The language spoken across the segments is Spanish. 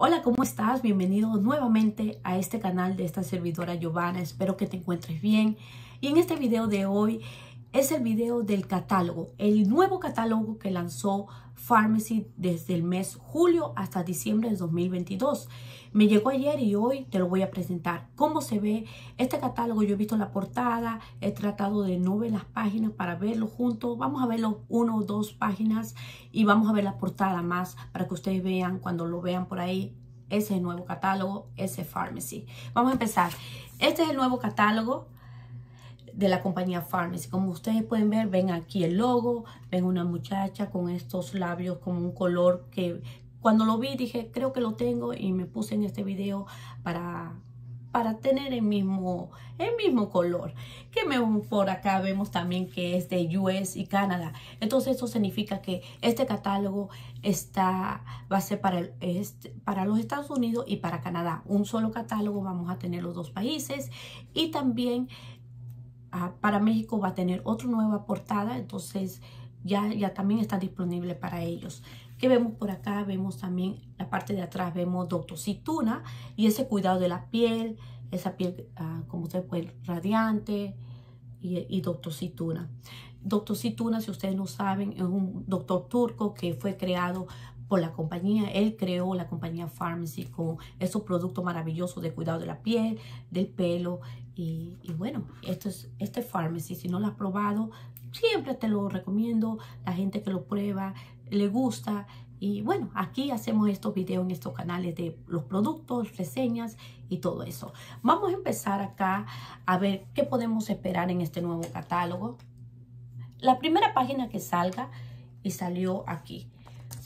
Hola, ¿cómo estás? Bienvenido nuevamente a este canal de esta servidora Giovanna. Espero que te encuentres bien. Y en este video de hoy es el video del catálogo, el nuevo catálogo que lanzó Pharmacy desde el mes julio hasta diciembre de 2022. Me llegó ayer y hoy te lo voy a presentar. ¿Cómo se ve este catálogo? Yo he visto la portada, he tratado de no ver las páginas para verlo juntos. Vamos a verlo uno o dos páginas y vamos a ver la portada más para que ustedes vean cuando lo vean por ahí ese nuevo catálogo, ese Pharmacy. Vamos a empezar. Este es el nuevo catálogo de la compañía Pharmacy. Como ustedes pueden ver, ven aquí el logo, ven una muchacha con estos labios como un color que cuando lo vi dije, creo que lo tengo y me puse en este video para para tener el mismo, el mismo color. Que por acá vemos también que es de US y Canadá. Entonces eso significa que este catálogo está, va a ser para, este, para los Estados Unidos y para Canadá. Un solo catálogo vamos a tener los dos países. Y también ah, para México va a tener otra nueva portada. Entonces ya, ya también está disponible para ellos. ¿Qué vemos por acá? Vemos también la parte de atrás, vemos Doctocituna y ese cuidado de la piel, esa piel, uh, como ustedes pueden, radiante y, y Doctocituna. Doctocituna, si ustedes no saben, es un doctor turco que fue creado por la compañía. Él creó la compañía Pharmacy con esos productos maravillosos de cuidado de la piel, del pelo. Y, y bueno, esto es, este Pharmacy, si no lo has probado, siempre te lo recomiendo. La gente que lo prueba le gusta. Y bueno, aquí hacemos estos videos en estos canales de los productos, reseñas y todo eso. Vamos a empezar acá a ver qué podemos esperar en este nuevo catálogo. La primera página que salga y salió aquí.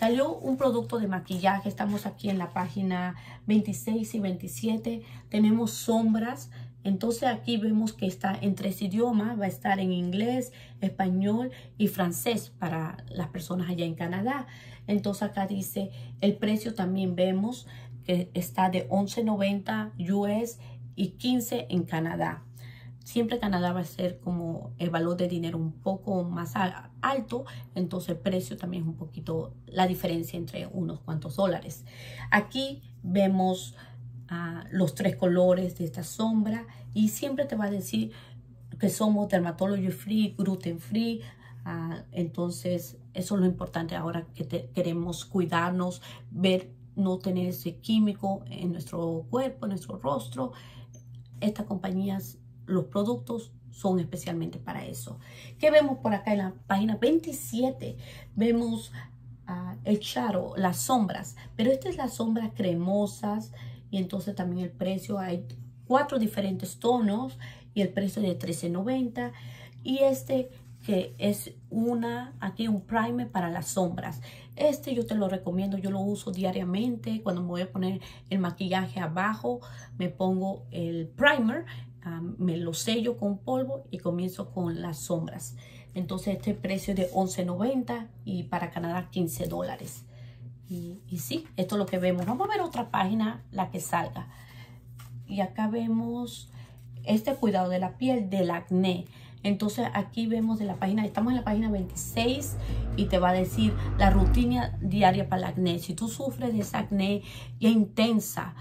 Salió un producto de maquillaje. Estamos aquí en la página 26 y 27. Tenemos sombras entonces aquí vemos que está en tres idiomas, va a estar en inglés, español y francés para las personas allá en Canadá. Entonces acá dice el precio también vemos que está de 11.90 US y 15 en Canadá. Siempre Canadá va a ser como el valor de dinero un poco más alto, entonces el precio también es un poquito la diferencia entre unos cuantos dólares. Aquí vemos los tres colores de esta sombra y siempre te va a decir que somos dermatology free, gluten free. Ah, entonces, eso es lo importante ahora que queremos cuidarnos, ver, no tener ese químico en nuestro cuerpo, en nuestro rostro. Estas compañías, los productos son especialmente para eso. ¿Qué vemos por acá en la página 27? Vemos ah, el charo, las sombras, pero estas es las sombras cremosas, y entonces también el precio hay cuatro diferentes tonos y el precio de $13.90 y este que es una aquí un primer para las sombras este yo te lo recomiendo yo lo uso diariamente cuando me voy a poner el maquillaje abajo me pongo el primer me lo sello con polvo y comienzo con las sombras entonces este precio de $11.90 y para Canadá 15 dólares y, sí, esto es lo que vemos. Vamos a ver otra página, la que salga. Y acá vemos este cuidado de la piel del acné. Entonces aquí vemos de la página, estamos en la página 26 y te va a decir la rutina diaria para el acné. Si tú sufres de esa acné intensa,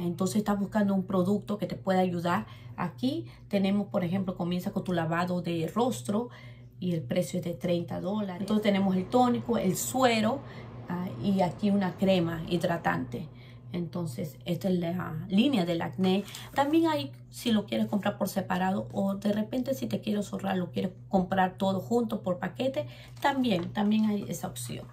entonces estás buscando un producto que te pueda ayudar. Aquí tenemos, por ejemplo, comienza con tu lavado de rostro y el precio es de 30 dólares. Entonces tenemos el tónico, el suero, Ah, y aquí una crema hidratante. Entonces, esta es la línea del acné. También hay, si lo quieres comprar por separado o de repente si te quieres ahorrar, lo quieres comprar todo junto por paquete, también, también hay esa opción.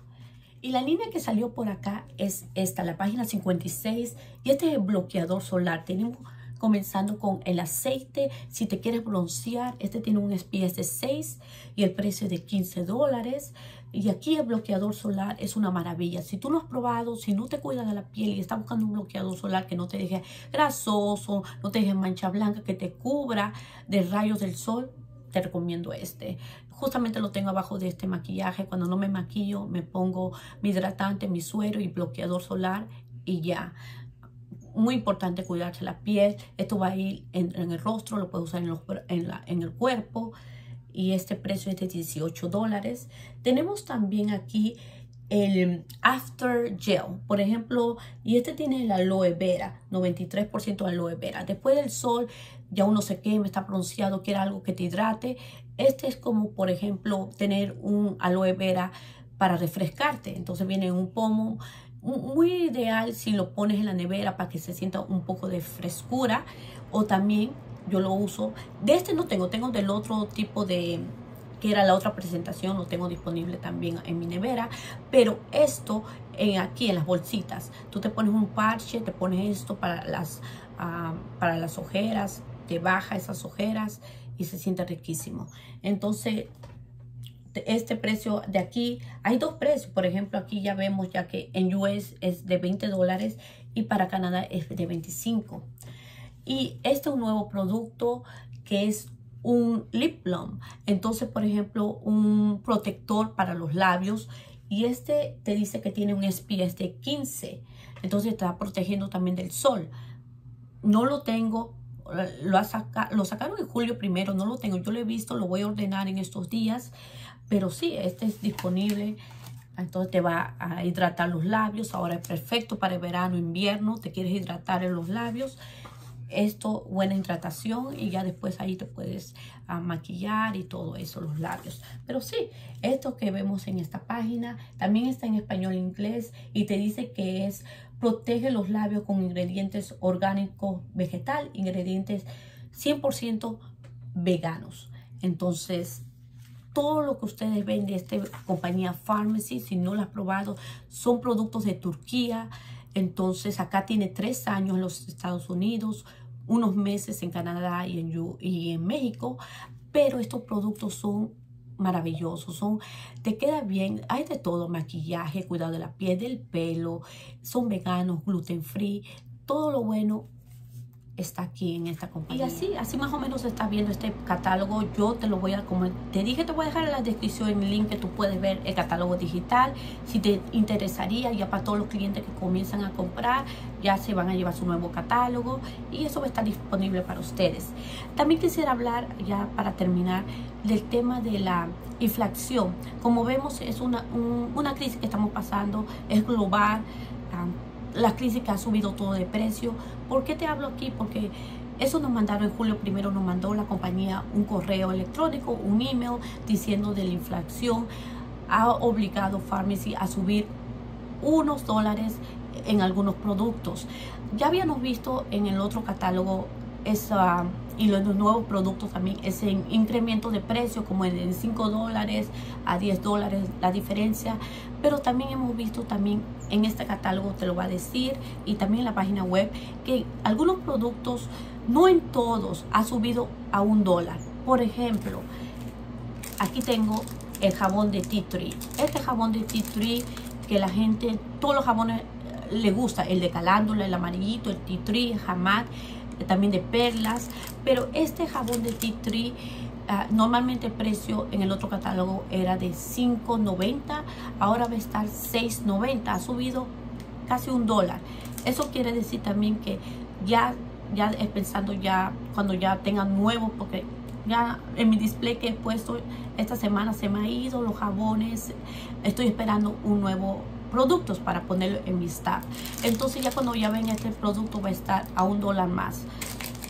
Y la línea que salió por acá es esta, la página 56. Y este es el bloqueador solar. Tenemos comenzando con el aceite. Si te quieres broncear, este tiene un SPF de 6 y el precio de 15 dólares. Y aquí el bloqueador solar es una maravilla. Si tú lo has probado, si no te cuidas de la piel y estás buscando un bloqueador solar que no te deje grasoso, no te deje mancha blanca, que te cubra de rayos del sol, te recomiendo este. Justamente lo tengo abajo de este maquillaje. Cuando no me maquillo, me pongo mi hidratante, mi suero y bloqueador solar y ya muy importante cuidarse la piel. Esto va a ir en, el rostro, lo puedes usar en, en, el cuerpo. Y este precio es de 18 dólares. Tenemos también aquí el After Gel, por ejemplo, y este tiene la aloe vera, 93% aloe vera. Después del sol, ya uno se quema, está pronunciado, quiere algo que te hidrate. Este es como, por ejemplo, tener un aloe vera para refrescarte. Entonces viene un pomo muy ideal si lo pones en la nevera para que se sienta un poco de frescura. O también yo lo uso. De este no tengo, tengo del otro tipo de que era la otra presentación, lo tengo disponible también en mi nevera. Pero esto en, aquí en las bolsitas, tú te pones un parche, te pones esto para las, ah, para las ojeras, baja esas ojeras y se siente riquísimo. Entonces, este precio de aquí, hay dos precios. Por ejemplo, aquí ya vemos ya que en US es de 20 dólares y para Canadá es de 25. Y este es un nuevo producto que es un lip balm. Entonces, por ejemplo, un protector para los labios. Y este te dice que tiene un SPF de 15. Entonces está protegiendo también del sol. No lo tengo. Lo, lo sacaron en julio primero. No lo tengo. Yo lo he visto. Lo voy a ordenar en estos días. Pero sí, este es disponible. Entonces te va a hidratar los labios. Ahora es perfecto para el verano, invierno. Te quieres hidratar en los labios esto, buena hidratación y ya después ahí te puedes ah, maquillar y todo eso, los labios. Pero sí, esto que vemos en esta página también está en español e inglés y te dice que es protege los labios con ingredientes orgánicos vegetal, ingredientes 100% veganos. Entonces, todo lo que ustedes ven de esta compañía Pharmacy, si no lo has probado, son productos de Turquía. Entonces acá tiene tres años en los Estados Unidos, unos meses en Canadá y en, y en México, pero estos productos son maravillosos, son, te queda bien, hay de todo, maquillaje, cuidado de la piel, del pelo, son veganos, gluten free, todo lo bueno está aquí en esta compañía. Y así, así más o menos está viendo este catálogo. Yo te lo voy a, como te dije, te voy a dejar en la descripción el link que tú puedes ver el catálogo digital. Si te interesaría, ya para todos los clientes que comienzan a comprar, ya se van a llevar su nuevo catálogo y eso va a estar disponible para ustedes. También quisiera hablar, ya para terminar, del tema de la inflación. Como vemos, es una, una crisis que estamos pasando, es global la crisis que ha subido todo de precio. ¿Por qué te hablo aquí? Porque eso nos mandaron en julio primero, nos mandó la compañía un correo electrónico, un email diciendo de la inflación. Ha obligado Pharmacy a subir unos dólares en algunos productos. Ya habíamos visto en el otro catálogo esa y los nuevos productos también ese incremento de precio como en 5 dólares a 10 dólares la diferencia. Pero también hemos visto también en este catálogo te lo va a decir y también en la página web que algunos productos no en todos ha subido a un dólar. Por ejemplo aquí tengo el jabón de tea tree. Este jabón de tea tree que la gente todos los jabones eh, le gusta el de calándula el amarillito el tea tree el jamás también de perlas, pero este jabón de tea tree ah, normalmente el precio en el otro catálogo era de $5.90, ahora va a estar $6.90, ha subido casi un dólar. Eso quiere decir también que ya, ya pensando ya cuando ya tengan nuevos, porque ya en mi display que he puesto esta semana se me ha ido los jabones, estoy esperando un nuevo productos para ponerlo en mi. Entonces ya cuando ya ven este producto va a estar a un dólar más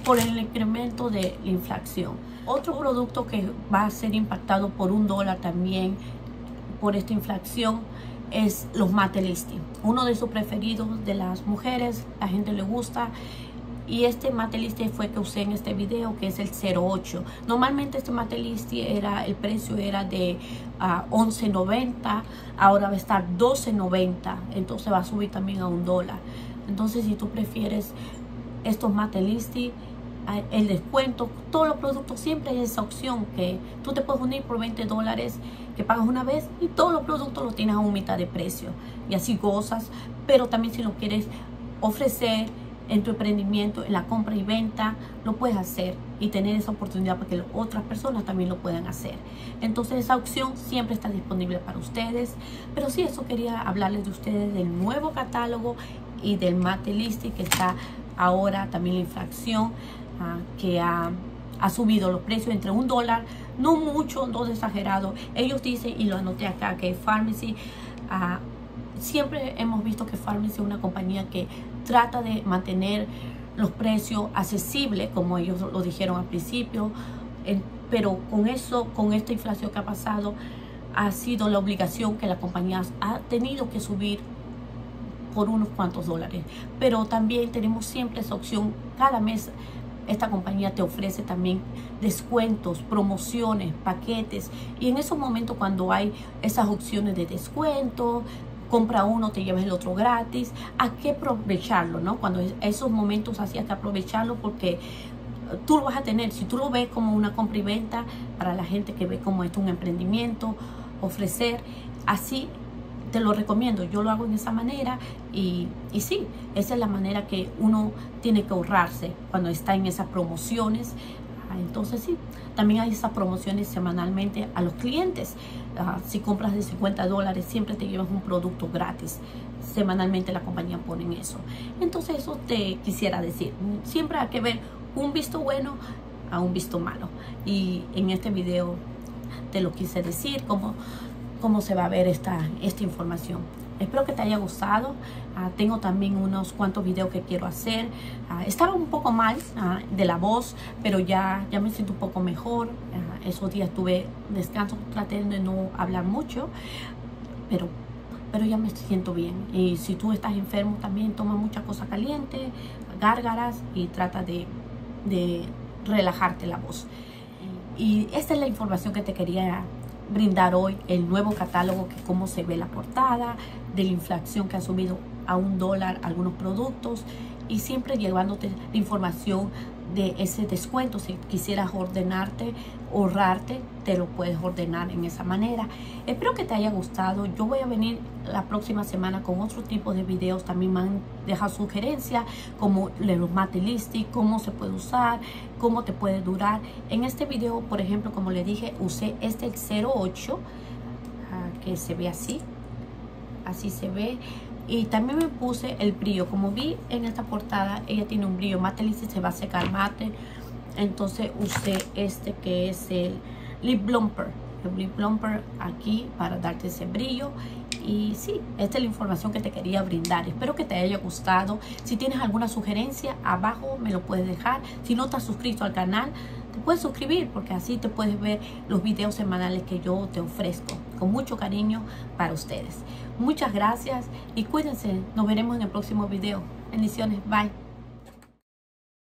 por el incremento de la inflación. Otro producto que va a ser impactado por un dólar también por esta inflación es los mate listing. Uno de sus preferidos de las mujeres, la gente le gusta y este mate fue que usé en este video que es el 08 normalmente este mate era el precio era de 11.90 ah, ahora va a estar 12.90 entonces va a subir también a un dólar. Entonces si tú prefieres estos mate ah, el descuento, todos los productos siempre hay esa opción que tú te puedes unir por 20 dólares que pagas una vez y todos los productos los tienes a un mitad de precio. Y así gozas, pero también si lo quieres ofrecer en tu emprendimiento, en la compra y venta, lo puedes hacer y tener esa oportunidad para que otras personas también lo puedan hacer. Entonces esa opción siempre está disponible para ustedes. Pero sí, eso quería hablarles de ustedes del nuevo catálogo y del mate que está ahora, también la inflación ah, que ha, ha subido los precios entre un dólar, no mucho, no exagerado. Ellos dicen, y lo anoté acá, que Pharmacy Ah, siempre hemos visto que Farmers es una compañía que trata de mantener los precios accesibles, como ellos lo dijeron al principio, pero con eso, con esta inflación que ha pasado, ha sido la obligación que la compañía ha tenido que subir por unos cuantos dólares. Pero también tenemos siempre esa opción. Cada mes esta compañía te ofrece también descuentos, promociones, paquetes. Y en esos momentos cuando hay esas opciones de descuento, compra uno, te llevas el otro gratis, hay que aprovecharlo, ¿no? Cuando esos momentos así hay que aprovecharlo porque tú lo vas a tener. Si tú lo ves como una compra y venta para la gente que ve como esto un emprendimiento, ofrecer, así te lo recomiendo, yo lo hago en esa manera y, y sí, esa es la manera que uno tiene que ahorrarse cuando está en esas promociones. Ah, entonces sí, también hay esas promociones semanalmente a los clientes. Ah, si compras de 50 dólares, siempre te llevas un producto gratis. Semanalmente la compañía pone eso. Entonces eso te quisiera decir. Siempre hay que ver un visto bueno a un visto malo. Y en este video te lo quise decir, como cómo se va a ver esta, esta información. Espero que te haya gustado. Ah, tengo también unos cuantos videos que quiero hacer. Ah, estaba un poco mal ah, de la voz, pero ya, ya me siento un poco mejor. esos días tuve descanso, traté de no hablar mucho, pero, pero ya me siento bien. Y si tú estás enfermo también, toma mucha cosa caliente, gárgaras y trata de, de relajarte la voz. Y esta es la información que te quería brindar hoy el nuevo catálogo, que cómo se ve la portada, de la inflación que ha subido a un dólar algunos productos y siempre llevándote información de ese descuento. Si quisieras ordenarte, ahorrarte, te lo puedes ordenar en esa manera. Espero que te haya gustado. Yo voy a venir la próxima semana con otro tipo de videos. También me han dejado sugerencias como los mate listing, cómo se puede usar, cómo te puede durar. En este video, por ejemplo, como le dije, usé este 08 ah, que se ve así. Así se ve y también me puse el brillo como vi en esta portada ella tiene un brillo mate y se va a secar mate entonces usé este que es el lip plumper el lip plumper aquí para darte ese brillo y sí, esta es la información que te quería brindar. Espero que te haya gustado. Si tienes alguna sugerencia, abajo me lo puedes dejar. Si no estás suscrito al canal, te puedes suscribir porque así te puedes ver los videos semanales que yo te ofrezco con mucho cariño para ustedes. Muchas gracias y cuídense. Nos veremos en el próximo video. Bendiciones. Bye.